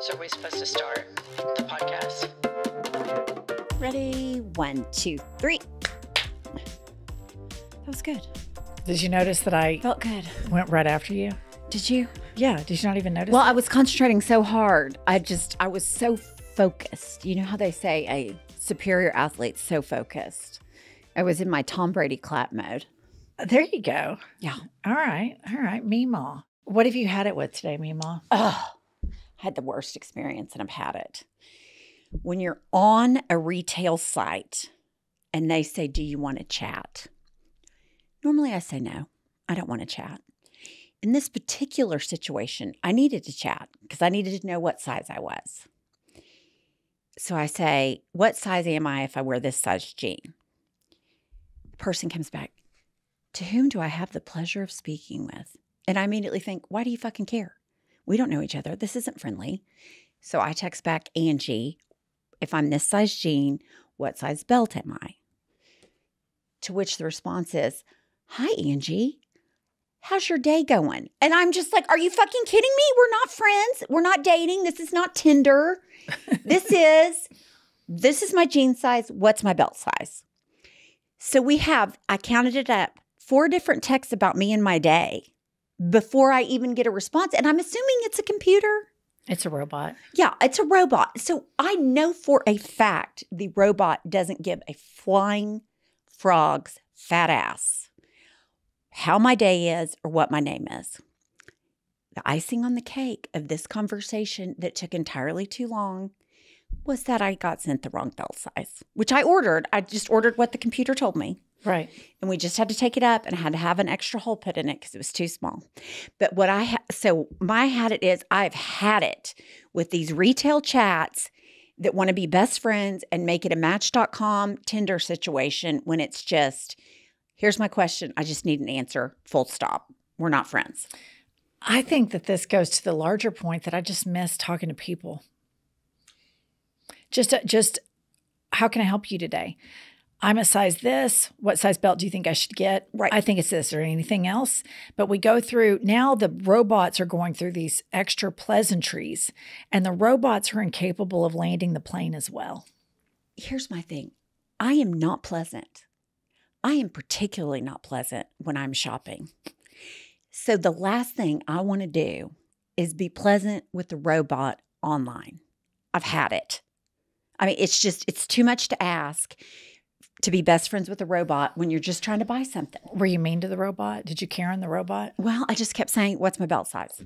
So are we supposed to start the podcast? Ready? One, two, three. That was good. Did you notice that I Felt good. went right after you? Did you? Yeah. Did you not even notice? Well, I was concentrating so hard. I just, I was so focused. You know how they say a superior athlete's so focused? I was in my Tom Brady clap mode. there you go. Yeah. All right. All right. Meemaw. What have you had it with today, Meemaw? Oh, had the worst experience and I've had it. When you're on a retail site and they say, Do you want to chat? Normally I say no, I don't want to chat. In this particular situation, I needed to chat because I needed to know what size I was. So I say, What size am I if I wear this size jean? The person comes back, To whom do I have the pleasure of speaking with? And I immediately think, Why do you fucking care? We don't know each other. This isn't friendly. So I text back Angie, if I'm this size jean, what size belt am I? To which the response is, Hi, Angie. How's your day going? And I'm just like, Are you fucking kidding me? We're not friends. We're not dating. This is not Tinder. this is, this is my jean size. What's my belt size? So we have, I counted it up, four different texts about me and my day before I even get a response. And I'm assuming it's a computer. It's a robot. Yeah, it's a robot. So I know for a fact the robot doesn't give a flying frog's fat ass how my day is or what my name is. The icing on the cake of this conversation that took entirely too long was that I got sent the wrong belt size, which I ordered. I just ordered what the computer told me Right. and we just had to take it up and I had to have an extra hole put in it because it was too small. But what I ha- so my had it is I've had it with these retail chats that want to be best friends and make it a match.com Tinder situation when it's just here's my question, I just need an answer, full stop. We're not friends. I think that this goes to the larger point that I just miss talking to people. Just, uh, just how can I help you today? I'm a size this. What size belt do you think I should get? Right. I think it's this or anything else. But we go through now the robots are going through these extra pleasantries, and the robots are incapable of landing the plane as well. Here's my thing. I am not pleasant. I am particularly not pleasant when I'm shopping. So the last thing I want to do is be pleasant with the robot online. I've had it. I mean, it's just, it's too much to ask to be best friends with a robot when you're just trying to buy something. Were you mean to the robot? Did you Karen the robot? Well, I just kept saying, What's my belt size?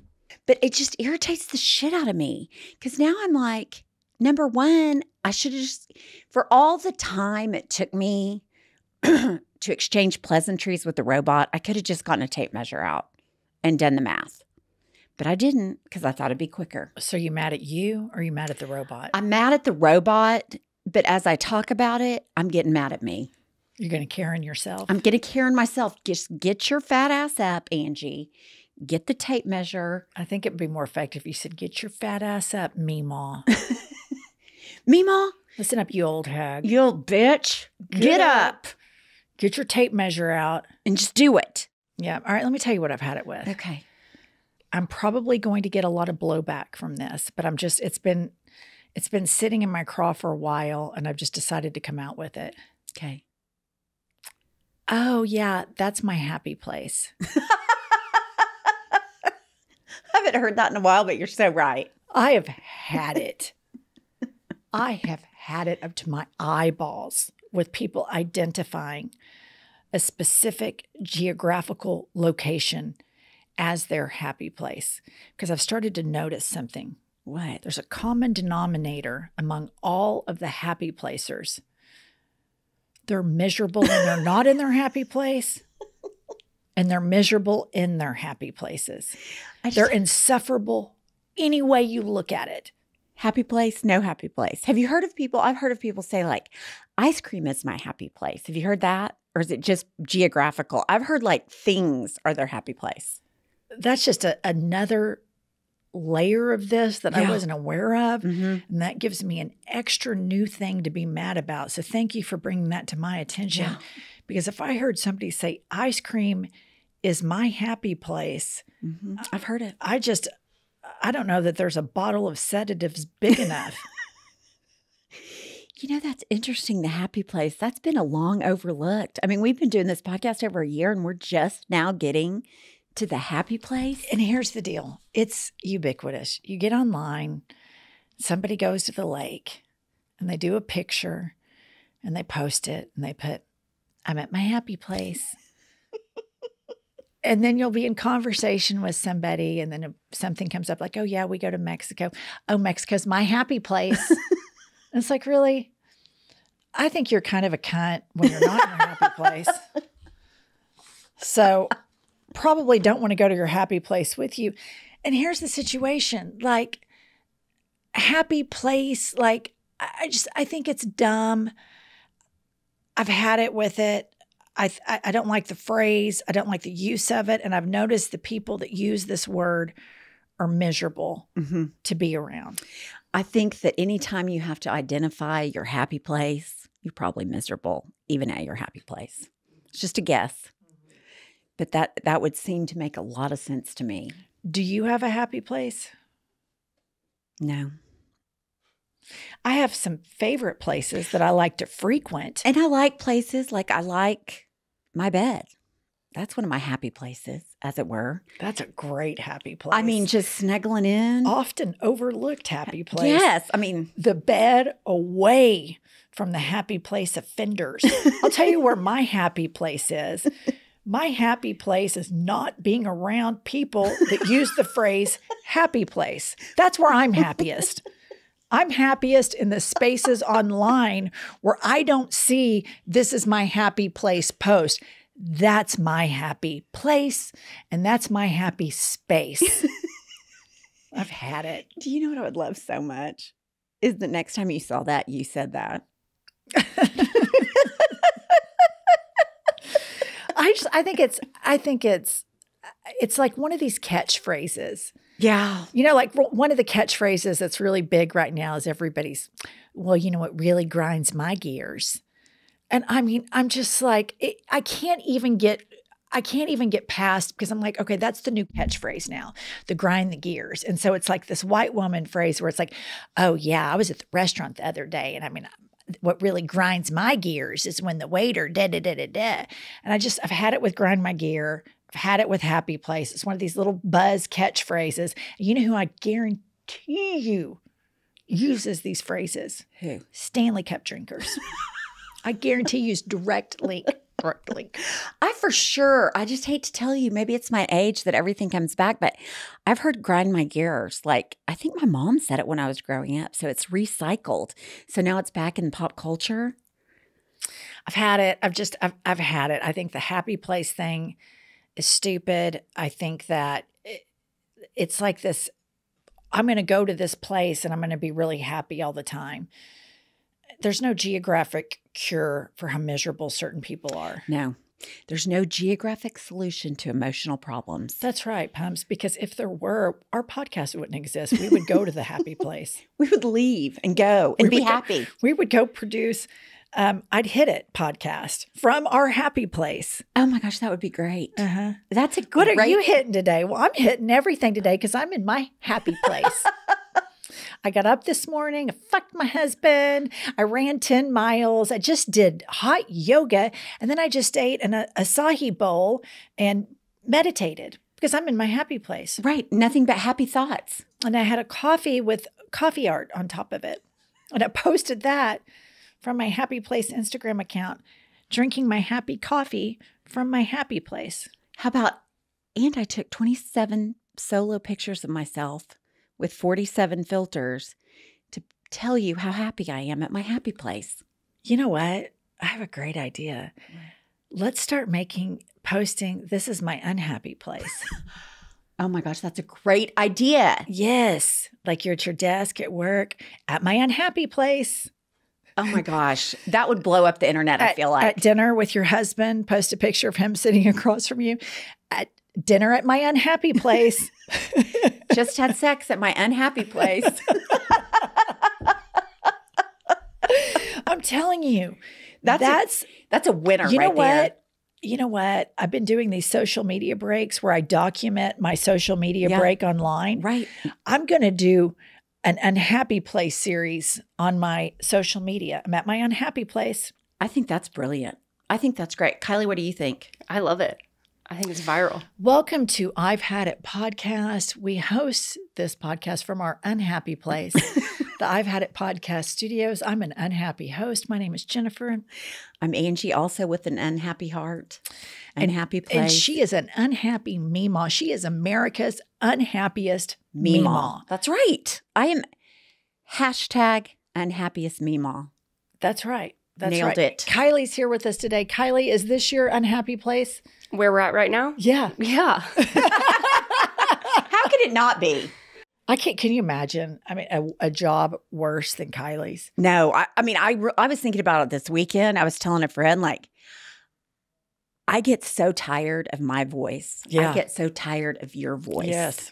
But it just irritates the shit out of me because now I'm like, number one, I should have just, for all the time it took me to exchange pleasantries with the robot, I could have just gotten a tape measure out and done the math. But I didn't because I thought it'd be quicker. So you mad at you or you mad at the robot? I'm mad at the robot, but as I talk about it, I'm getting mad at me. You're going to care Karen yourself. I'm getting Karen myself. Just get your fat ass up, Angie. Get the tape measure. I think it'd be more effective if you said, "Get your fat ass up, Meemaw." Mima, Listen up, you old hag. you old bitch. Get, Get up. Get your tape measure out. and just do it. Yeah. All right. Let me tell you what I've had it with. Okay. I'm probably going to get a lot of blowback from this, but I'm just it's been it's been sitting in my craw for a while, and I've just decided to come out with it. Okay. Oh yeah, that's my happy place. I haven't heard that in a while, but you're so right. I have had it. I have had it up to my eyeballs with people identifying a specific geographical location as their happy place. Because I've started to notice something. What? There's a common denominator among all of the happy placers. They're miserable when they're not in their happy place, and they're miserable in their happy places. Just, They're insufferable any way you look at it. happy place, no happy place. Have you heard of people? I've heard of people say, like, ice cream is my happy place. Have you heard that? Or is it just geographical? I've heard like things are their happy place. That's just a, another layer of this that I wasn't aware of. Mm-hmm. And that gives me an extra new thing to be mad about. So thank you for bringing that to my attention. Yeah. Because if I heard somebody say ice cream is my happy place, Mm-hmm. I've heard it. I just I don't know that there's a bottle of sedatives big enough. You know, that's interesting. The happy place. That's been a long overlooked. I mean, we've been doing this podcast over a year and we're just now getting to the happy place. and here's the deal it's ubiquitous. You get online, somebody goes to the lake and they do a picture and they post it and they put, I'm at my happy place. and then you'll be in conversation with somebody and then something comes up like, oh, yeah, we go to Mexico. Oh, Mexico's my happy place. It's like, really? I think you're kind of a cunt when you're not in your happy place. So probably don't want to go to your happy place with you. And here's the situation like, happy place, like, I I just, I think it's dumb. I've had it with it. I, I I don't like the phrase. I don't like the use of it. And I've noticed the people that use this word are miserable Mm-hmm. to be around. I think that anytime you have to identify your happy place, you're probably miserable, even at your happy place. It's just a guess. But that that would seem to make a lot of sense to me. Do you have a happy place? No. I have some favorite places that I like to frequent. And I like places like I like my bed. That's one of my happy places, as it were. That's a great happy place. I mean, just snuggling in. often overlooked happy place. Yes. I mean, The bed away from the happy place offenders. I'll tell you where my happy place is. My happy place is not being around people that use the phrase happy place. That's where I'm happiest. I'm happiest in the spaces online where I don't see this is my happy place post. That's my happy place and that's my happy space. I've had it. do you know what I would love so much? Is the next time you saw that, you said that. I just I think it's I think it's it's like one of these catchphrases. Yeah. You know, like one of the catchphrases that's really big right now is everybody's, well, you know what really grinds my gears. And I mean, I'm just like, it, I can't even get, I can't even get past because I'm like, okay, that's the new catchphrase now, the grind the gears. And so it's like this white woman phrase where it's like, oh, yeah, I was at the restaurant the other day. And I mean, what really grinds my gears is when the waiter da da da da da. And I just, I've had it with grind my gear. I've had it with happy place. It's one of these little buzz catchphrases. You know who I guarantee you uses these phrases? Who? Stanley Cup drinkers. I guarantee you use direct link. Link. I for sure, I just hate to tell you, maybe it's my age that everything comes back, but I've heard grind my gears. Like, I think my mom said it when I was growing up. So it's recycled. So now it's back in pop culture. I've had it. I've just I've I've had it. I think the happy place thing is stupid. I think that it, it's like this I'm going to go to this place and I'm going to be really happy all the time. There's no geographic cure for how miserable certain people are. No, there's no geographic solution to emotional problems. That's right, Pumps, because if there were, our podcast wouldn't exist. We would go to the happy place. We would leave and go and We be would go- happy. We would go produce um, I'd hit it podcast from our happy place. Oh my gosh, that would be great. Uh-huh. That's a good. What are you hitting today? Well, I'm hitting everything today because I'm in my happy place. I got up this morning, I fucked my husband, I ran 10 miles, I just did hot yoga, and then I just ate an uh, acai bowl and meditated because I'm in my happy place. Right. Nothing but happy thoughts. And I had a coffee with coffee art on top of it. And I posted that from my happy place Instagram account, drinking my happy coffee from my happy place. How about, and I took 27 solo pictures of myself with 47 filters to tell you how happy I am at my happy place. You know what? I have a great idea. Let's start making posting this is my unhappy place. Oh my gosh, that's a great idea. yes, like you're at your desk at work, at my unhappy place. Oh my gosh, that would blow up the internet, I at, feel like. at dinner with your husband, post a picture of him sitting across from you. At dinner at my unhappy place. Just had sex at my unhappy place. I'm telling you, That's that's, a- That's a winner you know right there. what? you know what? I've been doing these social media breaks where I document my social media Yeah. break online. Right. I'm going to do an unhappy place series on my social media. I'm at my unhappy place. I think that's brilliant. I think that's great. Kylie, what do you think? I love it. I think it's viral. Welcome to I've Had It podcast. We host this podcast from our unhappy place, the I've Had It podcast studios. I'm an unhappy host. My name is Jennifer, I'm Angie, also with an unhappy heart, unhappy place. and she is an unhappy Mima. She is America's unhappiest Meemaw. Mima. That's right. I am hashtag unhappiest Meemaw. That's right. That's Nailed right. it. Kylie's here with us today. Kylie, is this your unhappy place? Where we're at right now? Yeah. Yeah. How could it not be? I can't. Can you imagine? I mean, a, a job worse than Kylie's. No, I, I mean, I, I was thinking about it this weekend. I was telling a friend, like, I get so tired of my voice. Yeah. I get so tired of your voice. Yes.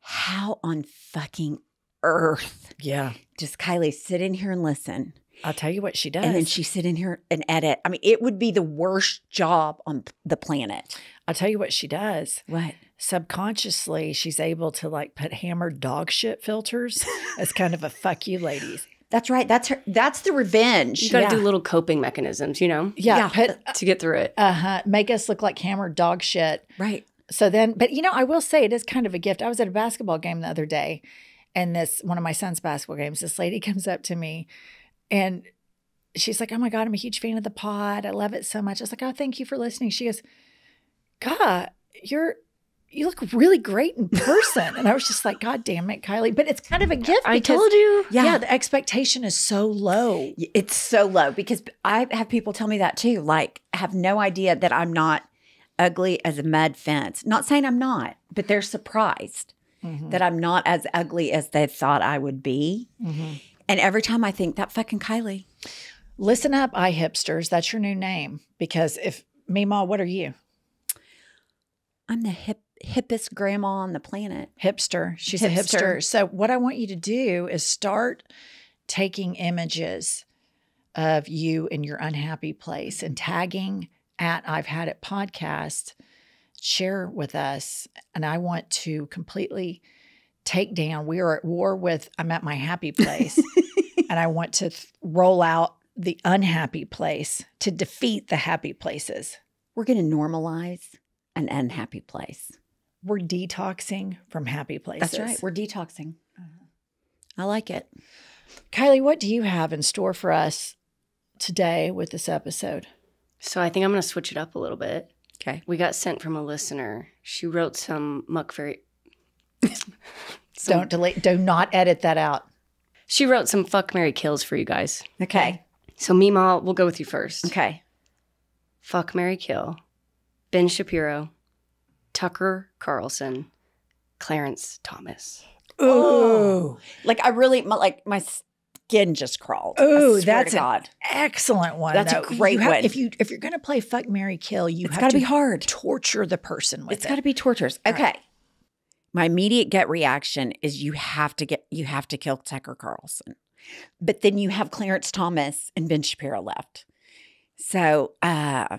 How on fucking earth Yeah. does Kylie sit in here and listen? I'll tell you what she does. And then she sit in here and edit. I mean, it would be the worst job on the planet. I'll tell you what she does. What? Subconsciously, she's able to like put hammered dog shit filters as kind of a fuck you, ladies. That's right. That's her. That's the revenge. You got to Yeah. do little coping mechanisms, you know, Yeah. Yeah. Put, to get through it. uh huh. Make us look like hammered dog shit. right. So then, but you know, I will say it is kind of a gift. I was at a basketball game the other day, and this one of my son's basketball games, this lady comes up to me and she's like, Oh my God, I'm a huge fan of the pod. I love it so much. I was like, Oh, thank you for listening. She goes, God, you're you look really great in person. and I was just like, God damn it, Kylie. But it's kind of a gift. I told you. Yeah. Yeah. the expectation is so low. It's so low because I have people tell me that too. Like, have no idea that I'm not ugly as a mud fence. Not saying I'm not, but they're surprised Mm-hmm. that I'm not as ugly as they thought I would be. Mm-hmm. And every time I think that fucking Kylie, Listen up, I hipsters. That's your new name. Because if Mima, what are you? I'm the hip hippest grandma on the planet. hipster. She's a Hipster. hipster. So what I want you to do is start taking images of you in your unhappy place and tagging at I've had it podcast. Share with us. And I want to completely take down. We are at war with I'm at my happy place. And I want to th- roll out the unhappy place to defeat the happy places. We're going to normalize an unhappy place. We're detoxing from happy places. That's right. We're detoxing. Uh-huh. I like it. Kylie, what do you have in store for us today with this episode? So I think I'm going to switch it up a little bit. Okay. We got sent from a listener. She wrote some muck very. Don't delete, do not edit that out. She wrote some fuck Mary kills for you guys. Okay. So Mima, we'll go with you first. Okay. Fuck Mary Kill, Ben Shapiro, Tucker Carlson, Clarence Thomas. Ooh, Like I really my, like my skin just crawled. I Ooh, that's to an excellent one. That's a great You have- one. If you if you're going to play fuck Mary Kill, you It's have got to to be hard. torture the person with It's it. Has got to be torturous. Okay. right. My immediate gut reaction is you have to get you have to kill Tucker Carlson. But then you have Clarence Thomas and Ben Shapiro left. So uh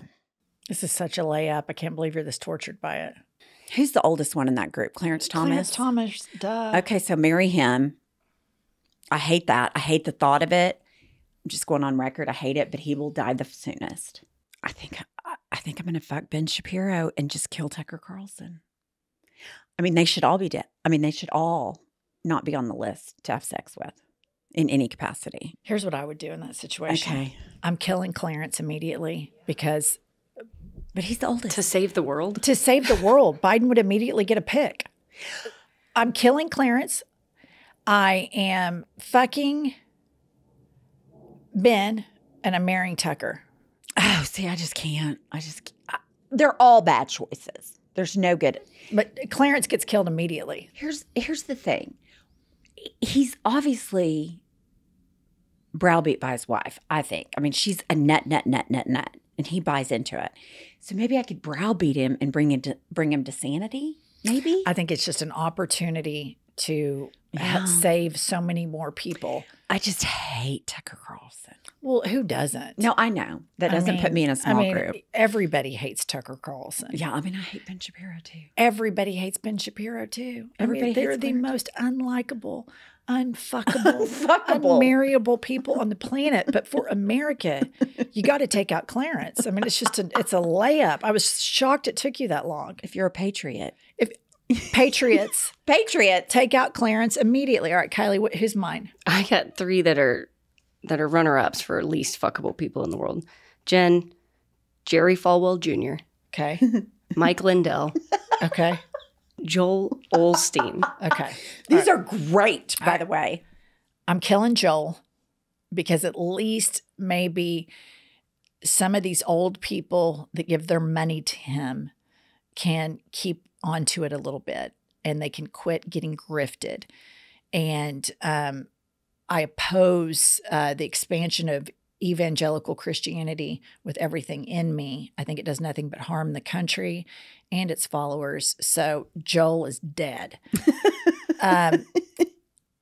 This is such a layup. I can't believe you're this tortured by it. who's the oldest one in that group? Clarence Thomas. Clarence Thomas, duh. Okay, so marry him. I hate that. I hate the thought of it. I'm just going on record. I hate it, but he will die the soonest. I think I- I think I'm gonna fuck Ben Shapiro and just kill Tucker Carlson. I mean, they should all be dead. I mean, they should all not be on the list to have sex with in any capacity. Here's what I would do in that situation. Okay. I'm killing Clarence immediately because But he's the oldest. To save the world? to save the world, Biden would immediately get a pick. I'm killing Clarence. I am fucking Ben and I'm marrying Tucker. Oh, see, I just can't. I just I, they're all bad choices. There's no good. But Clarence gets killed immediately. Here's here's the thing. He's obviously browbeat by his wife, I think. I mean, she's a nut, nut, nut, nut, nut. And he buys into it. So maybe I could browbeat him and bring him to bring him to sanity. Maybe. I think it's just an opportunity to Yeah. save so many more people. I just hate Tucker Carlson. Well, who doesn't? No, I know that doesn't put mean- me in a small I mean, group. Everybody hates Tucker Carlson. Yeah, I mean, I hate Ben Shapiro too. Everybody hates Ben Shapiro too. Everybody I mean, they're the most unlikable, unfuckable, Unfuckable. unmarriable people on the planet. But for America, you got to take out Clarence. I mean, it's just a it's a layup. I was shocked it took you that long. If you're a patriot, If Patriots patriot. take out Clarence immediately. All right, Kylie, what, who's mine? I got three that are that are runner ups for least fuckable people in the world. Jen, Jerry Falwell Jr., Okay, Mike Lindell, okay, Joel Osteen. okay. These are great, by right. the way. I'm killing Joel because at least maybe some of these old people that give their money to him can keep onto it a little bit and they can quit getting grifted. And um, I oppose uh, the expansion of evangelical Christianity with everything in me. I think it does nothing but harm the country and its followers. So Joel is dead. um,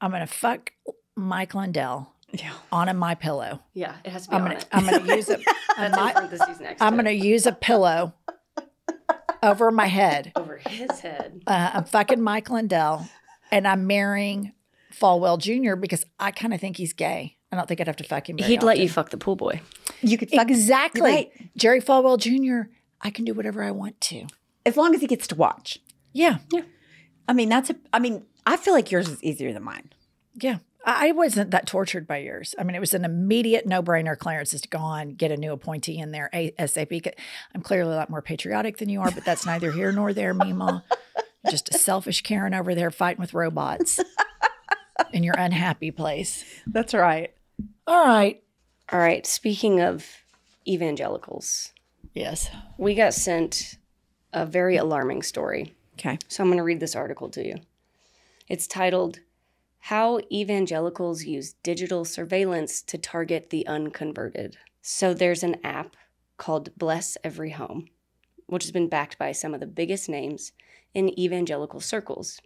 I'm going to fuck Mike Lindell Yeah. on a MyPillow. Yeah, it has to be I'm on gonna. I'm gonna use a, That's my. I'm gonna use a pillow over my head. over his head. Uh, I'm fucking Mike Lindell, and I'm marrying Falwell Jr. because I kind of think he's gay. I don't think I'd have to fuck him. very He'd let you fuck the pool boy. You could fuck exactly. Right. Jerry Falwell Jr. I can do whatever I want to. as long as he gets to watch. Yeah, yeah, I mean, that's a. I mean, I feel like yours is easier than mine. yeah. I I wasn't that tortured by yours. I mean, it was an immediate no-brainer. Clarence is gone. Get a new appointee in there ASAP. I'm clearly a lot more patriotic than you are, but that's neither here nor there, Mima. Just a selfish Karen over there fighting with robots in your unhappy place. That's right. All right. All right. Speaking of evangelicals, Yes. we got sent a very alarming story. Okay. So I'm going to read this article to you. It's titled How Evangelicals Use Digital Surveillance to Target the Unconverted. So there's an app called Bless Every Home, which has been backed by some of the biggest names in evangelical circles.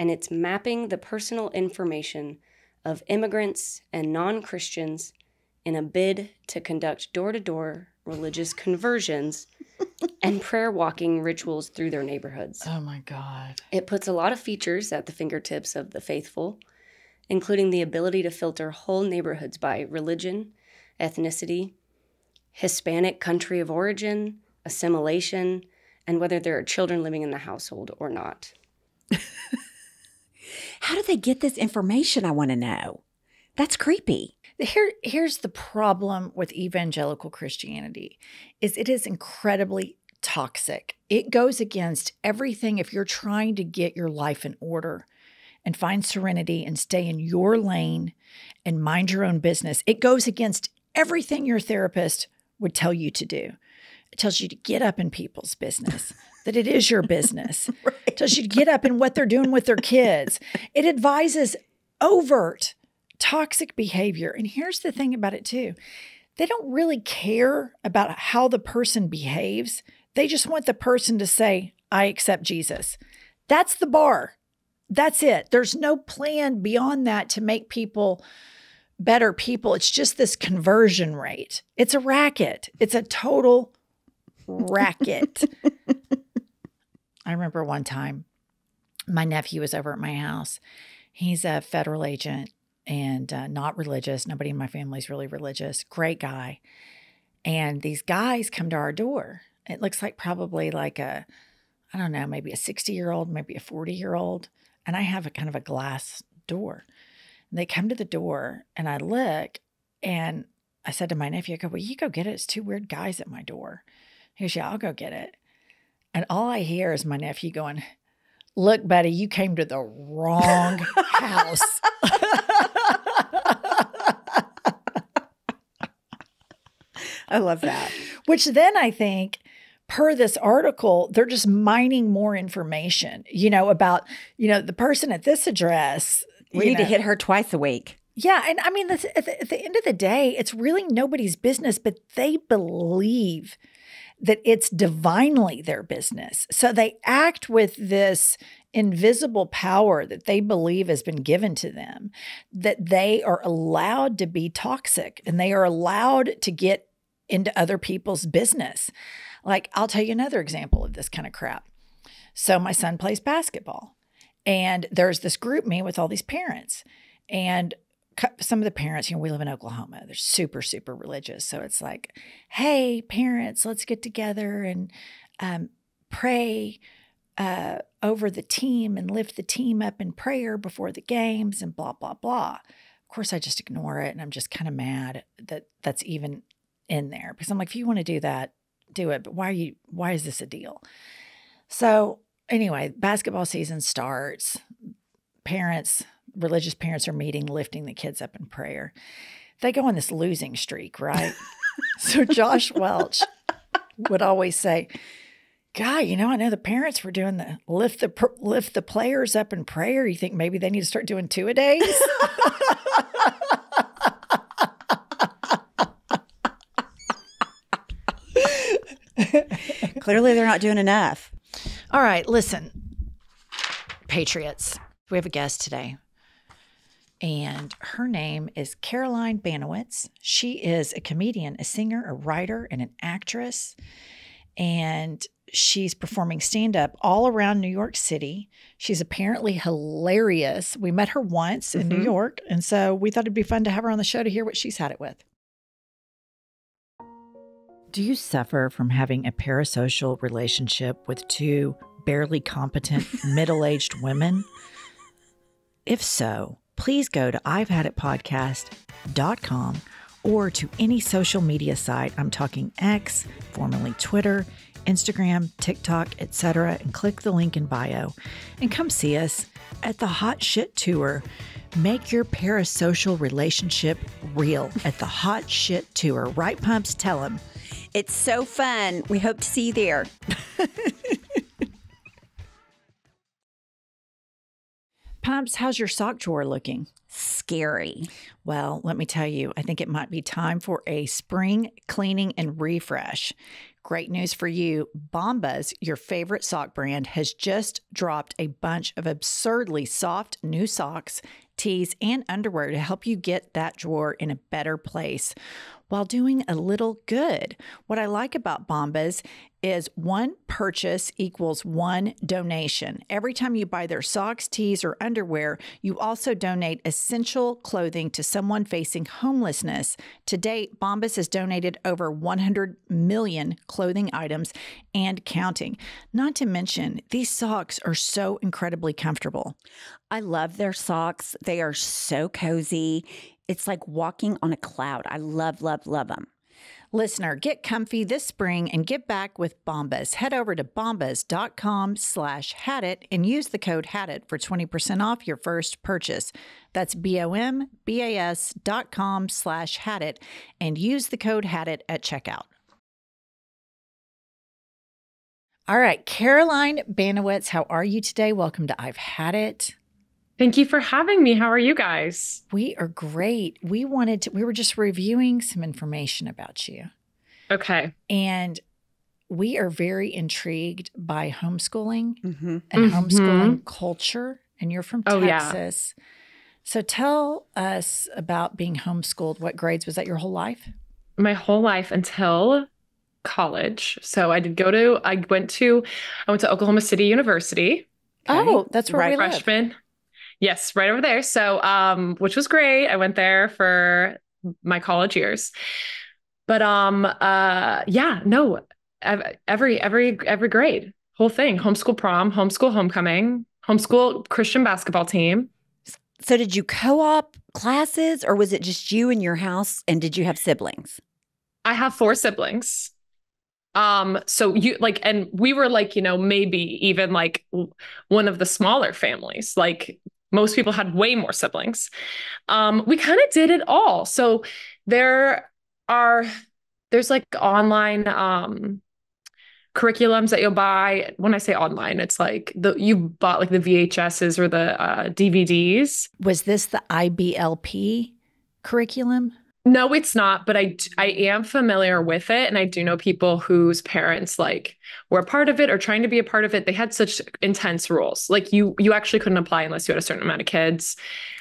And it's mapping the personal information of immigrants and non Christians in a bid to conduct door to door religious conversions and prayer walking rituals through their neighborhoods. Oh my God. It puts a lot of features at the fingertips of the faithful, including the ability to filter whole neighborhoods by religion, ethnicity, Hispanic country of origin, assimilation, and whether there are children living in the household or not. How do they get this information? I want to know. That's creepy. Here, here's the problem with evangelical Christianity is it is incredibly toxic. It goes against everything if you're trying to get your life in order and find serenity and stay in your lane and mind your own business. It goes against everything your therapist would tell you to do. It tells you to get up in people's business, that it is your business. It tells you to get up in what they're doing with their kids. It advises overt toxic behavior. And here's the thing about it, too they don't really care about how the person behaves. They just want the person to say, I accept Jesus. That's the bar. That's it. There's no plan beyond that to make people better people. It's just this conversion rate. It's a racket. It's a total racket. I remember one time my nephew was over at my house. He's a federal agent and uh, not religious. Nobody in my family's really religious. Great guy. And these guys come to our door. It looks like probably like a, I don't know, maybe a 60 year old, maybe a 40 year old. And I have a kind of a glass door. And they come to the door and I look and I said to my nephew, I go, Well, you go get it? It's two weird guys at my door. He goes, Yeah, I'll go get it. And all I hear is my nephew going, Look, buddy, you came to the wrong house. I love that. Which then I think, per this article, they're just mining more information, you know, about, you know, the person at this address. We you need to hit her twice a week. Yeah. And I mean, at, the, at the end of the day, it's really nobody's business, but they believe that it's divinely their business. So they act with this invisible power that they believe has been given to them, that they are allowed to be toxic and they are allowed to get into other people's business. Like, I'll tell you another example of this kind of crap. So, my son plays basketball, and there's this GroupMe with all these parents. And some of the parents, you know, we live in Oklahoma, they're super, super religious. So it's like, hey, parents, let's get together and um, pray uh, over the team and lift the team up in prayer before the games and blah, blah, blah. Of course, I just ignore it and I'm just kind of mad that that's even in there because I'm like, if you want to do that, do it. But why are you, why is this a deal? So, anyway, basketball season starts. Parents, religious parents are meeting, lifting the kids up in prayer. They go on this losing streak, right? so Josh Welch would always say, "Guy, you know, I know the parents were doing the lift the lift the players up in prayer. You think maybe they need to start doing two a days?" Clearly, they're not doing enough. All right, listen, Patriots. We have a guest today and her name is Caroline Baniewicz. She is a comedian, a singer, a writer, and an actress. And she's performing stand up all around New York City. She's apparently hilarious. We met her once in mm-hmm. New York. And so we thought it'd be fun to have her on the show to hear what she's had it with. Do you suffer from having a parasocial relationship with two barely competent middle aged women? If so, please go to I've had it podcast.com or to any social media site. I'm talking X, formerly Twitter, Instagram, TikTok, etc., and click the link in bio and come see us at the Hot Shit Tour. Make your parasocial relationship real at the Hot Shit Tour. Right, Pumps? Tell them. It's so fun. We hope to see you there. Pumps, how's your sock drawer looking? Scary. Well, let me tell you, I think it might be time for a spring cleaning and refresh. Great news for you. Bombas, your favorite sock brand, has just dropped a bunch of absurdly soft new socks, tees, and underwear to help you get that drawer in a better place while doing a little good. What I like about Bombas is one purchase equals one donation. Every time you buy their socks, tees, or underwear, you also donate essential clothing to someone facing homelessness. To date, Bombas has donated over 100 million clothing items and counting. Not to mention, these socks are so incredibly comfortable. I love their socks. They are so cozy. It's like walking on a cloud. I love, love, love them. Listener, get comfy this spring and get back with Bombas. Head over to bombas.com slash hadit and use the code hadit for 20% off your first purchase. That's B-O-M-B-A-S dot com slash hadit and use the code hadit at checkout. All right, Caroline Baniewicz, how are you today? Welcome to I've Had It. Thank you for having me. How are you guys? We are great. We wanted to, we were just reviewing some information about you. Okay. And we are very intrigued by homeschooling mm-hmm. and mm-hmm. homeschooling culture. And you're from oh, Texas. Yeah. So tell us about being homeschooled. What grades was that your whole life? My whole life until college. So I did go to, I went to, I went to Oklahoma City University. Okay. Oh, that's where right, we freshman. Yes, right over there. So, um, which was great. I went there for my college years. But um, uh, yeah, no, every every every grade, whole thing, homeschool prom, homeschool homecoming, homeschool Christian basketball team. So, did you co-op classes, or was it just you in your house? And did you have siblings? I have four siblings. Um, so you like, and we were like, you know, maybe even like one of the smaller families. Like most people had way more siblings. Um, we kind of did it all. So there are there's like online um curriculums that you'll buy. When I say online, it's like the you bought like the VHSs or the uh, DVDs. Was this the IBLP curriculum? No, it's not, but I I am familiar with it and I do know people whose parents like were a part of it or trying to be a part of it. They had such intense rules. Like you you actually couldn't apply unless you had a certain amount of kids.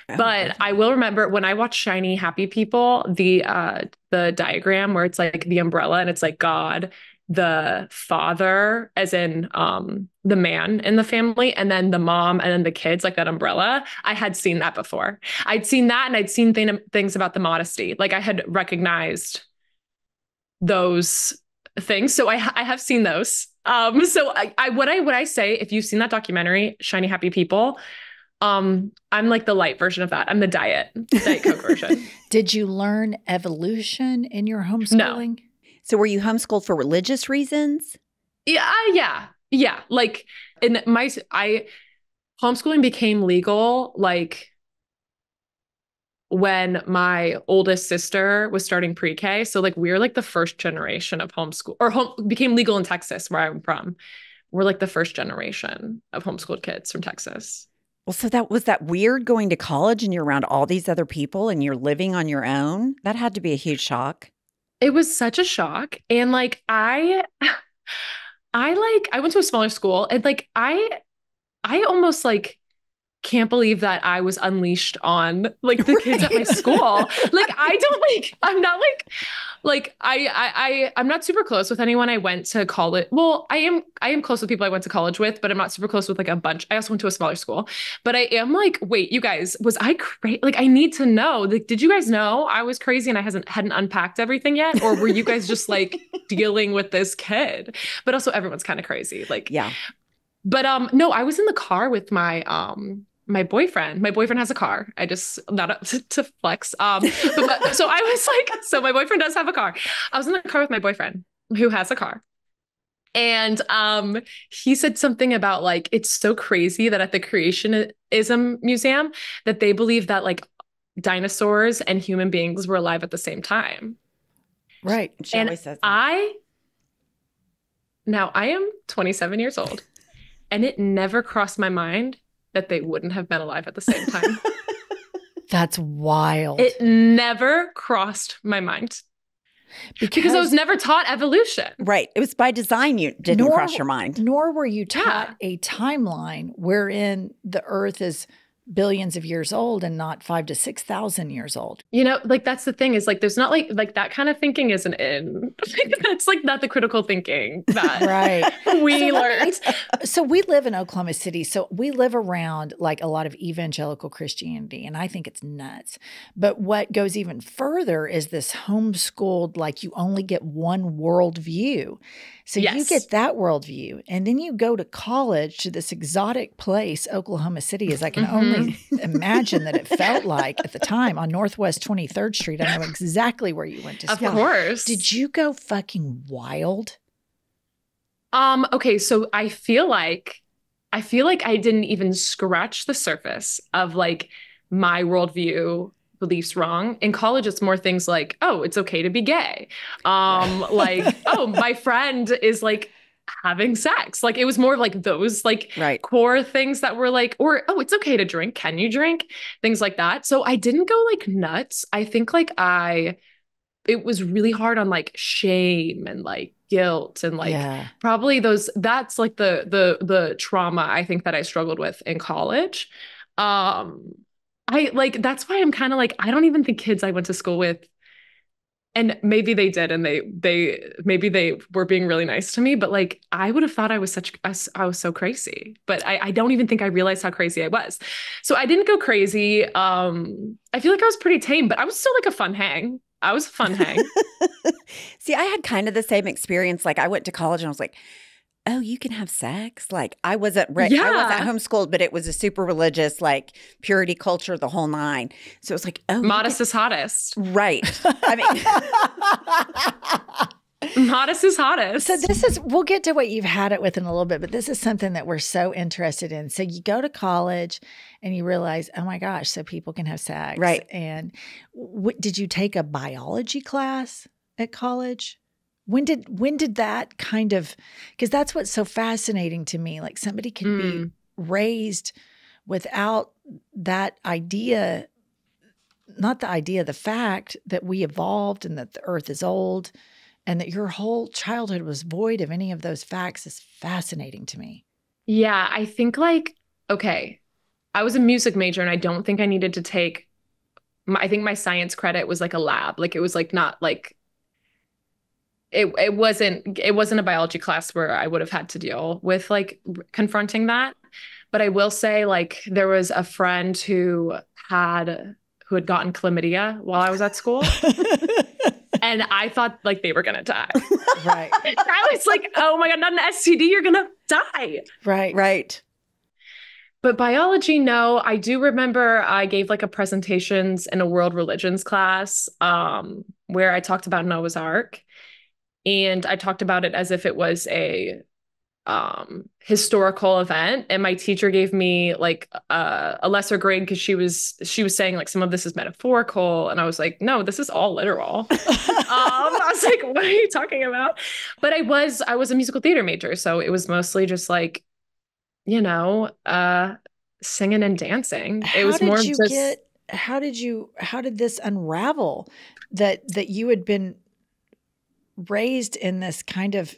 Oh, But I will remember when I watched Shiny Happy People, the uh the diagram where it's like the umbrella and it's like God, the father, as in um the man in the family, and then the mom and then the kids, like that umbrella. I had seen that before. I'd seen that and I'd seen thing, things about the modesty. Like I had recognized those things. So I I have seen those. Um so I, I what I what I say if you've seen that documentary, Shiny Happy People, um, I'm like the light version of that. I'm the diet, Diet Coke version. Did you learn evolution in your homeschooling? So were you homeschooled for religious reasons? Yeah, uh, yeah, yeah. Like in my, I homeschooling became legal like when my oldest sister was starting pre-K. So like we're like the first generation of homeschool or home became legal in Texas where I'm from. We're like the first generation of homeschooled kids from Texas. Well, so that was that weird going to college and you're around all these other people and you're living on your own. That had to be a huge shock. It was such a shock. And like I I like I went to a smaller school and like I I almost like can't believe that I was unleashed on like the kids at my school. like I don't like I'm not like like I I I I'm not super close with anyone I went to college. Well, I am I am close with people I went to college with, but I'm not super close with like a bunch. I also went to a smaller school. But I am like, wait, you guys, was I crazy? Like I need to know. Like did you guys know I was crazy and I hasn't hadn't unpacked everything yet or were you guys just like dealing with this kid? But also everyone's kind of crazy. Like Yeah. But um no, I was in the car with my um my boyfriend. My boyfriend has a car. I just not to, to flex. Um but my- so I was like so my boyfriend does have a car. I was in the car with my boyfriend who has a car. And um he said something about like it's so crazy that at the creationism museum that they believe that like dinosaurs and human beings were alive at the same time. Right. She And always says that. I now I am 27 years old, and it never crossed my mind that they wouldn't have been alive at the same time. That's wild. it never crossed my mind because I was never taught evolution. right. It was by design you didn't Nor- cross your mind. nor were you taught a timeline wherein the earth is billions of years old and not five to six thousand years old. You know, like that's the thing is like there's not like like that kind of thinking isn't in. that's like not the critical thinking that Right. we So learned. so we live in Oklahoma City. So we live around like a lot of evangelical Christianity, and I think it's nuts. But what goes even further is this homeschooled, like you only get one worldview. So you get that worldview, and then you go to college to this exotic place, Oklahoma City, as I can only imagine that it felt like at the time on Northwest 23rd Street. I know exactly where you went to school. Of course. Did you go fucking wild? Um, okay, so I feel like I feel like I didn't even scratch the surface of like my worldview beliefs wrong. In college, it's more things like, oh, it's okay to be gay. Um, like, oh, my friend is like having sex. Like it was more of like those like Right. core things that were like, or oh, it's okay to drink. Can you drink? Things like that. So I didn't go like nuts. I think like I it was really hard on like shame and like guilt and like yeah. probably those that's like the the the trauma i think that i struggled with in college um i like that's why i'm kind of like i don't even think kids i went to school with and maybe they did and they they maybe they were being really nice to me but like i would have thought i was such I was so crazy but i i don't even think i realized how crazy i was so i didn't go crazy um i feel like i was pretty tame but i was still like a fun hang i was a fun hang See, I had kind of the same experience. Like I went to college and I was like, oh, you can have sex. Like I wasn't re- I Yeah. wasn't homeschooled, but it was a super religious, like purity culture, the whole nine. So it was like, oh, modest is hottest right. I mean, modest is hottest. So this is we'll get to what you've had it with in a little bit, but this is something that we're so interested in. So you go to college and you realize, oh my gosh, so people can have sex, Right. And what did you take a biology class at college? When did when did that kind of because that's what's so fascinating to me. Like somebody can be Mm. raised without that idea not the idea, the fact that we evolved and that the earth is old and that your whole childhood was void of any of those facts is fascinating to me. Yeah, I think like okay, I was a music major and I don't think I needed to take my, I think my science credit was like a lab. Like it was like not like it it wasn't it wasn't a biology class where I would have had to deal with like confronting that. But I will say like there was a friend who had who had gotten chlamydia while I was at school. and I thought like they were gonna die. right. I was like, oh my god, not an STD, you're gonna die. Right. Right. But biology, no. I do remember I gave like a presentations in a world religions class um, where I talked about Noah's Ark. And I talked about it as if it was a um, historical event. And my teacher gave me like a, a lesser grade because she was she was saying like some of this is metaphorical. And I was like, no, this is all literal. um, I was like, what are you talking about? But I was I was a musical theater major. So it was mostly just like you know, uh, singing and dancing. How it was did more you just get how did you how did this unravel that that you had been raised in this kind of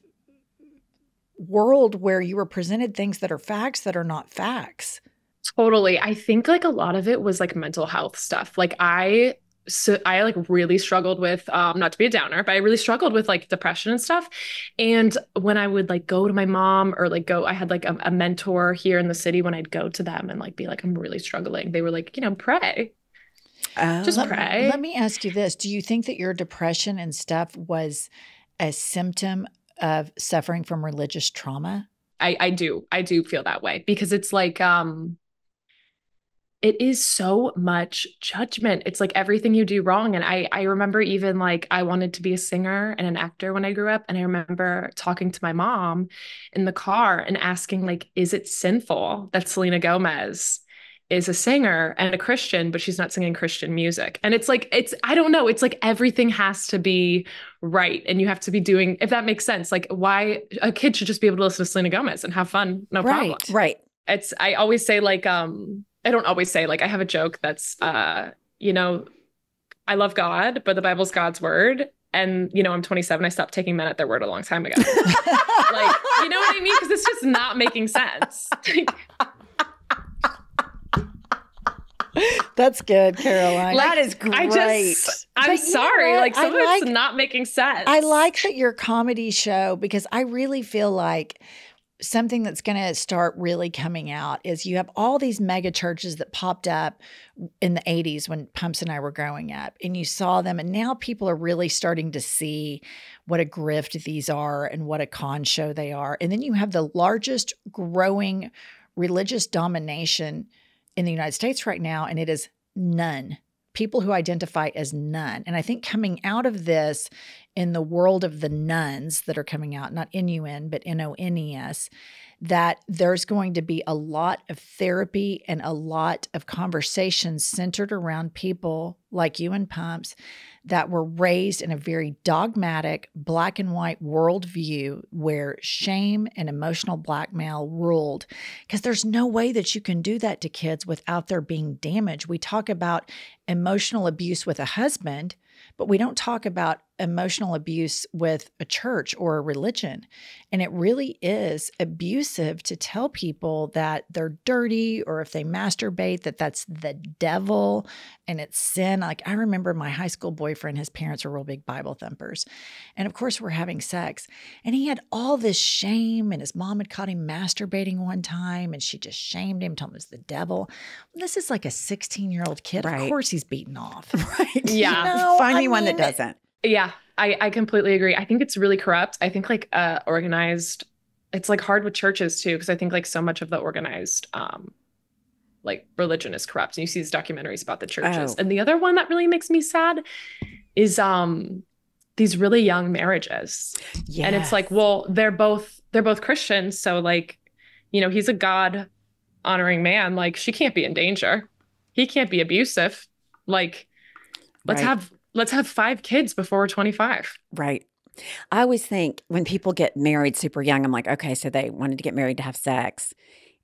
world where you were presented things that are facts that are not facts? totally. I think like a lot of it was like mental health stuff. Like I so I like really struggled with um not to be a downer, but I really struggled with like depression and stuff. And when I would like go to my mom or like go, I had like a, a mentor here in the city when I'd go to them and like be like, I'm really struggling. They were like, you know, pray. Oh. Just let, pray. let me ask you this. Do you think that your depression and stuff was a symptom of suffering from religious trauma? I I do. I do feel that way because it's like um it is so much judgment. It's like everything you do wrong and I I remember even like I wanted to be a singer and an actor when I grew up and I remember talking to my mom in the car and asking like is it sinful that Selena Gomez is a singer and a Christian but she's not singing Christian music. And it's like it's I don't know, it's like everything has to be right and you have to be doing if that makes sense. Like why a kid should just be able to listen to Selena Gomez and have fun, no problem Right. Right. it's i always say like um i don't always say like i have a joke that's uh you know i love god but the bible's god's word and you know i'm 27 i stopped taking men at their word a long time ago like you know what i mean because it's just not making sense That's good, Caroline. that is great. i just i'm But you know sorry like I some of it's not making sense I like that your comedy show because I really feel like something that's going to start really coming out is you have all these mega churches that popped up in the 80s when Pumps and I were growing up and you saw them and now people are really starting to see what a grift these are and what a con show they are and then you have the largest growing religious domination in the United States right now and it is none people who identify as none. And I think coming out of this in the world of the nuns that are coming out, not N U N, but N O N E S, that there's going to be a lot of therapy and a lot of conversations centered around people like you and Pumps that were raised in a very dogmatic, black and white worldview where shame and emotional blackmail ruled. Because there's no way that you can do that to kids without there being damage. We talk about emotional abuse with a husband, but we don't talk about emotional abuse with a church or a religion. And it really is abusive to tell people that they're dirty or if they masturbate, that that's the devil and it's sin. Like I remember my high school boyfriend, his parents were real big Bible thumpers. And of course, we're having sex. And he had all this shame, and his mom had caught him masturbating one time, and she just shamed him, told him it was the devil. This is like a 16 year old kid. Of course, he's beaten off. Right. Yeah. know, Find I me one that doesn't. Yeah, I, I completely agree. I think it's really corrupt. I think like uh organized, it's like hard with churches too, because I think like so much of the organized um like religion is corrupt. And you see these documentaries about the churches. Oh. And the other one that really makes me sad is um these really young marriages. Yeah. And it's like, well, they're both they're both Christians, so like, you know, he's a God honoring man. Like she can't be in danger. He can't be abusive. Like, let's Right. have let's have five kids before we're 25. Right. I always think when people get married super young, I'm like, okay, so they wanted to get married to have sex.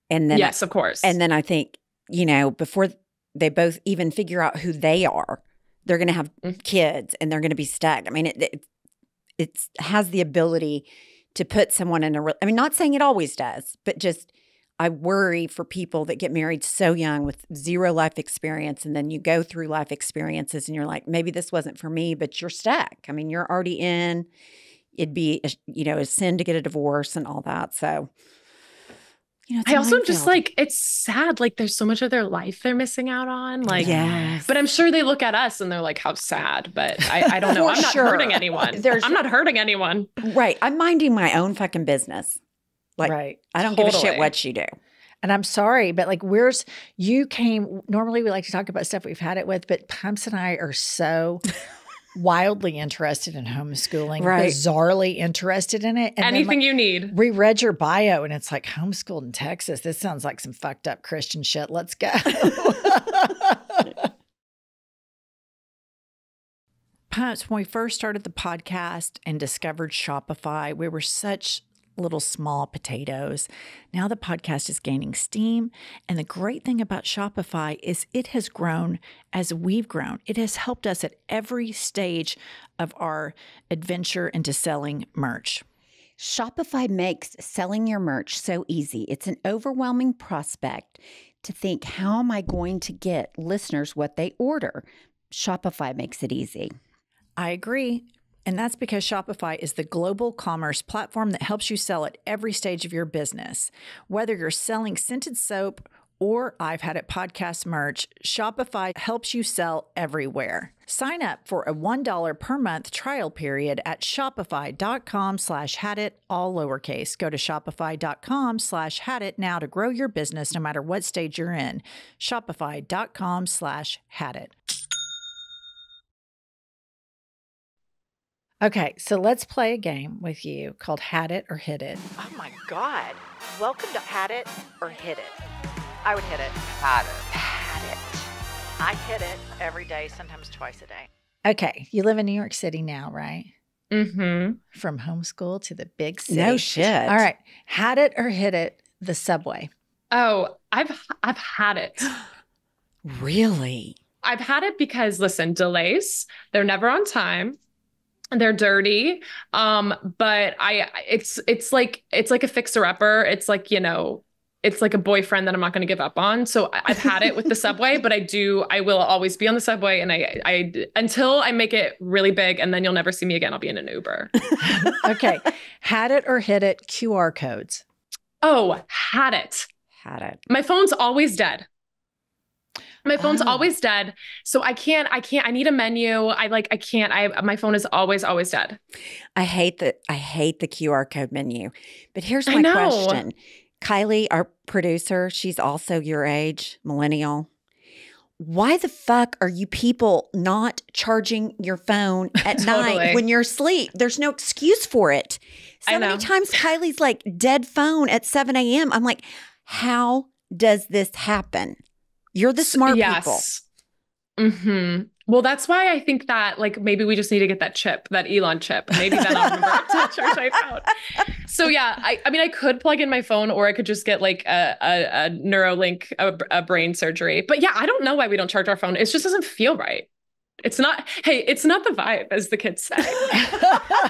And then yes, of course. and then I think, you know, before they both even figure out who they are, they're going to have Mhm. kids and they're going to be stuck. I mean, it, it it's has the ability to put someone in a. re- I mean, not saying it always does, but just I worry for people that get married so young with zero life experience, and then you go through life experiences, and you're like, maybe this wasn't for me, but you're stuck. I mean, you're already in. It'd be, a, you know, a sin to get a divorce and all that. So, you know, I also just like it's sad. Like there's so much of their life they're missing out on. Like, yes, but I'm sure they look at us and they're like, "How sad." But I, I don't know. I'm not sure. hurting anyone. There's- I'm not hurting anyone. right. I'm minding my own fucking business. Like, right. I don't give a shit what you do. And I'm sorry, but like, where's you came? Normally, we like to talk about stuff we've had it with, but Pumps and I are so wildly interested in homeschooling, Right. bizarrely interested in it. And then, Anything like, you need. we read your bio, and it's like homeschooled in Texas. This sounds like some fucked up Christian shit. Let's go. Pumps, when we first started the podcast and discovered Shopify, we were such little small potatoes. Now the podcast is gaining steam. And the great thing about Shopify is it has grown as we've grown. It has helped us at every stage of our adventure into selling merch. Shopify makes selling your merch so easy. It's an overwhelming prospect to think, how am I going to get listeners what they order? Shopify makes it easy. I agree. And that's because Shopify is the global commerce platform that helps you sell at every stage of your business. Whether you're selling scented soap or I've had it podcast merch, Shopify helps you sell everywhere. Sign up for a $1 per month trial period at shopify.com slash had it, all lowercase. Go to shopify.com slash had it now to grow your business no matter what stage you're in. Shopify.com slash had it. Okay, so let's play a game with you called Had It or Hit It. Oh my God. Welcome to Had It or Hit It. I would hit it. Had it. Had it. I hit it every day, sometimes twice a day. Okay, you live in New York City now, right? Mm-hmm. From homeschool to the big city. No shit. All right, had it or hit it, the subway. Oh, I've I've had it. Really? I've had it because listen, delays, they're never on time. They're dirty. Um, but I it's it's like it's like a fixer upper. It's like, you know, it's like a boyfriend that I'm not going to give up on. So I've had it with the subway, but I do I will always be on the subway and I I until I make it really big and then you'll never see me again. I'll be in an Uber. Okay, had it or hit it, QR codes. Oh, had it. Had it. My phone's always dead. My phone's Oh. always dead. So I can't, I can't, I need a menu. I like, I can't, I, my phone is always, always dead. I hate the I hate the QR code menu. But here's my question. Kylie, our producer, she's also your age, millennial. Why the fuck are you people not charging your phone at Totally. night when you're asleep? There's no excuse for it. So many times Kylie's like dead phone at 7 a.m. I'm like, how does this happen? You're the smart people. hmm Well, that's why I think that like maybe we just need to get that chip, that Elon chip. Maybe then I'll remember to charge my phone. So yeah, I, I mean, I could plug in my phone, or I could just get like a a, a Neuralink, a, a brain surgery. But yeah, I don't know why we don't charge our phone. It just doesn't feel right. It's not. Hey, it's not the vibe, as the kids say.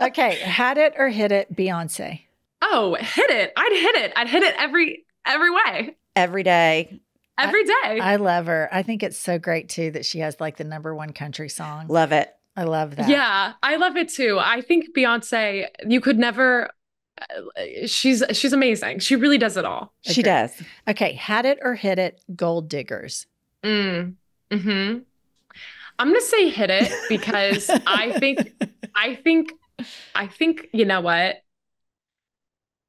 okay, had it or hit it, Beyonce. oh, hit it! I'd hit it. I'd hit it every every way, Every day. Every day. I love her. I think it's so great too that she has like the number one country song. Love it. I love that. Yeah, I love it too. I think Beyonce, you could never. uh, She's she's amazing. She really does it all. She does. Okay, had it or hit it, gold diggers. Mm. Hmm. I'm gonna say hit it because I think I think I think you know what.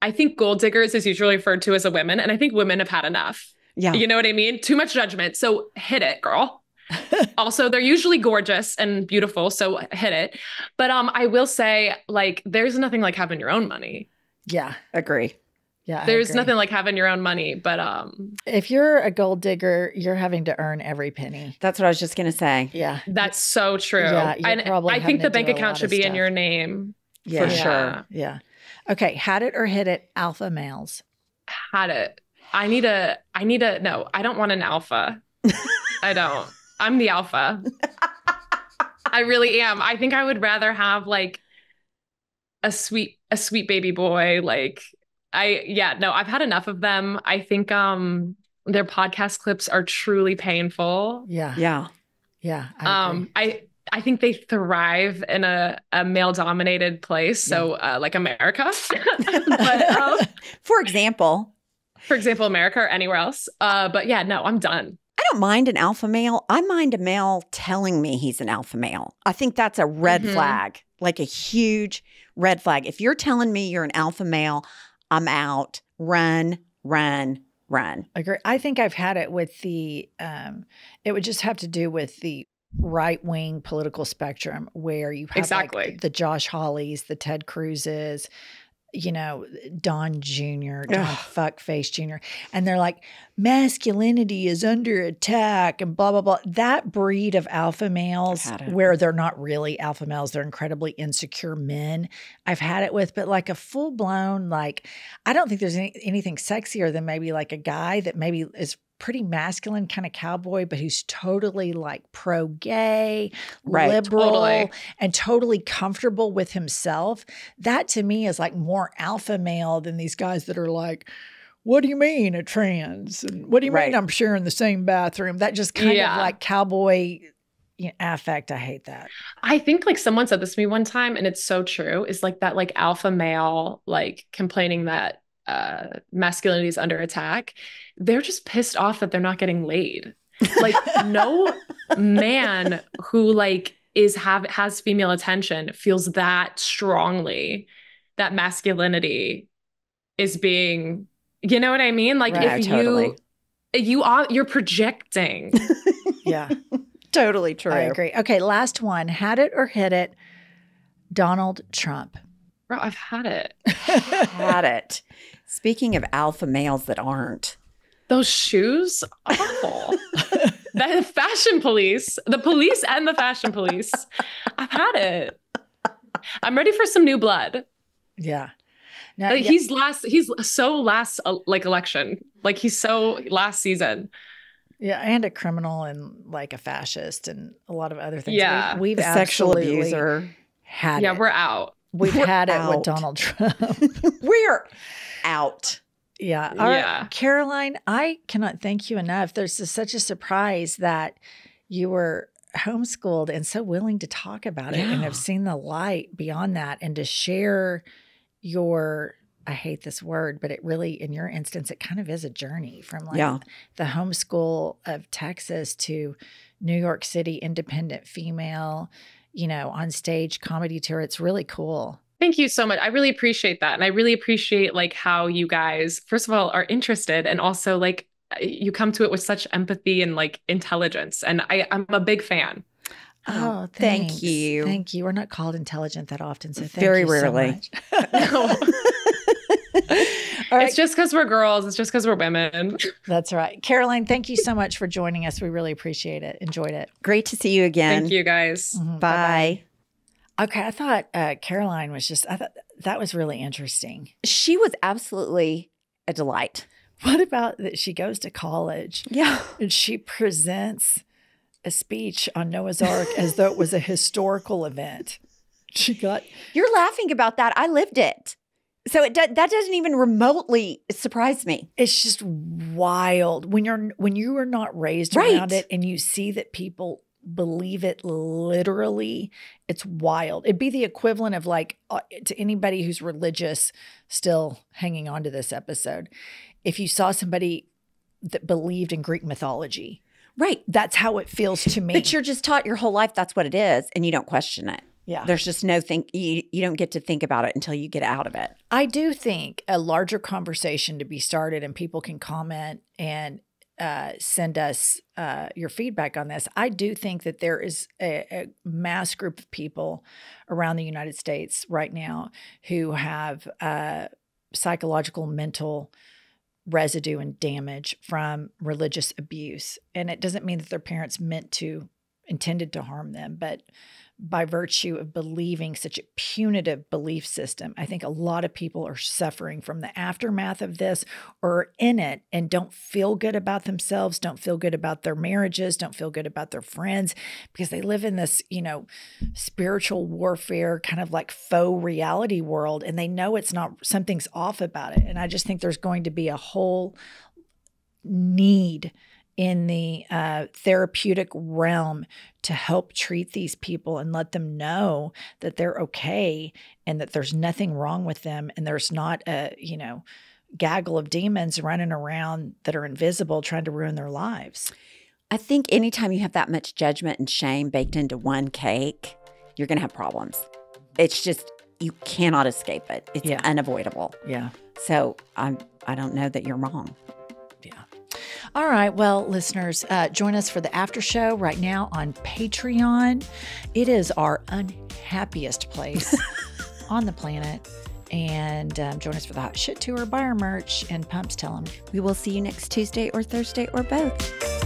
I think gold diggers is usually referred to as a women, and I think women have had enough. Yeah. You know what I mean? Too much judgment. So hit it, girl. also, they're usually gorgeous and beautiful, so hit it. But um, I will say, like, there's nothing like having your own money. Yeah, Agree. yeah. There's agree. nothing like having your own money. But um, If you're a gold digger, you're having to earn every penny. That's what I was just going to say. Yeah, that's so true. Yeah, you're and probably I think the bank account should of be in your name. yeah, For Yeah. sure. Yeah. Okay, had it or hit it, alpha males. Had it. I need a. I need a. No, I don't want an alpha. I don't. I'm the alpha. I really am. I think I would rather have like a sweet a sweet baby boy like I yeah, no, I've had enough of them. I think um their podcast clips are truly painful. Yeah. Yeah. Yeah. I um. I I think they thrive in a, a male dominated place. So uh, like America. but um, For example, for example, America or anywhere else. Uh but yeah, no, I'm done. I don't mind an alpha male. I mind a male telling me he's an alpha male. I think that's a red Mhm. flag, like a huge red flag. If you're telling me you're an alpha male, I'm out. Run, run, run. agree. I think I've had it with the um it would just have to do with the right wing political spectrum where you have like, Exactly. the Josh Hawleys, the Ted Cruzes, you know, Don Jr., Don Ugh. Fuckface Jr. And they're like, masculinity is under attack and blah, blah, blah. That breed of alpha males where they're not really alpha males, they're incredibly insecure men. I've had it with, but like a full blown, like, I don't think there's any, anything sexier than maybe like a guy that maybe is pretty masculine kind of cowboy, but who's totally like pro gay, Right, liberal, totally. and totally comfortable with himself. That to me is like more alpha male than these guys that are like, what do you mean a trans? And what do you Right. mean I'm sharing the same bathroom? That just kind Yeah. of like cowboy you know, affect. I hate that. I think like someone said this to me one time, and it's so true. Is like that like alpha male like complaining that uh masculinity is under attack. They're just pissed off that they're not getting laid. Like no man who like is have has female attention feels that strongly that masculinity is being you know what I mean? Like Right, if totally. you you are you're projecting. Yeah, Totally true. I agree. Okay, last one. Had it or hit it. Donald Trump. Bro, I've had it. Had it. Speaking of alpha males that aren't, Those shoes, awful. the fashion police, the police and the fashion police. I've had it. I'm ready for some new blood. yeah. Now, Like, yeah, He's last. He's so last. uh, like election. Like he's so last season. yeah, and a criminal and like a fascist and a lot of other things. Yeah. we've, we've sexual abuser. had yeah, it. we're out. We've We're had it with Donald Trump. We're out. yeah. All right. Yeah. Caroline, I cannot thank you enough. There's just such a surprise that you were homeschooled and so willing to talk about it and have seen the light beyond that and to share your I hate this word, but it really in your instance it kind of is a journey from like Yeah. the homeschool of Texas to New York City independent female, you know, on stage comedy tour. It's really cool. Thank you so much. I really appreciate that. And I really appreciate like how you guys, first of all, are interested and also like you come to it with such empathy and like intelligence. And I, I'm a big fan. Oh, thanks. thank you. Thank you. We're not called intelligent that often, so thank Very you so rarely. much. No, All right, It's just because we're girls. It's just because we're women. that's right. Caroline, thank you so much for joining us. We really appreciate it. Enjoyed it. Great to see you again. Thank you guys. Mhm. Bye. Okay, I thought uh, Caroline was just. I thought that was really interesting. She was absolutely a delight. What about that? She goes to college Yeah. and she presents a speech on Noah's Ark as though it was a historical event. She got You're laughing about that. I lived it. So it do- that doesn't even remotely surprise me. it's just wild when you're when you are not raised Right. around it and you see that people believe it literally it's wild it'd be the equivalent of like uh, to anybody who's religious still hanging on to this episode if you saw somebody that believed in greek mythology Right. that's how it feels to me But you're just taught your whole life that's what it is and you don't question it. yeah There's just no think you, you don't get to think about it until you get out of it. I do think a larger conversation to be started, and people can comment and uh, send us uh, your feedback on this. I do think that there is a, a mass group of people around the United States right now who have uh, psychological, mental residue and damage from religious abuse. And it doesn't mean that their parents meant to intended to harm them, but by virtue of believing such a punitive belief system. I think a lot of people are suffering from the aftermath of this or in it and don't feel good about themselves, don't feel good about their marriages, don't feel good about their friends because they live in this, you know, spiritual warfare kind of like faux reality world and they know it's not something's off about it. And I just think there's going to be a whole need in the uh, therapeutic realm to help treat these people and let them know that they're okay and that there's nothing wrong with them and there's not a you know gaggle of demons running around that are invisible trying to ruin their lives I think anytime you have that much judgment and shame baked into one cake, you're going to have problems. It's just you cannot escape it. It's Yeah. unavoidable. yeah So I'm I don't know that you're wrong. All right. Well, listeners, uh, join us for the after show right now on Patreon. It is our unhappiest place on the planet. And um, join us for the hot shit tour, buy our merch, and pumps tell them. We will see you next Tuesday or Thursday or both.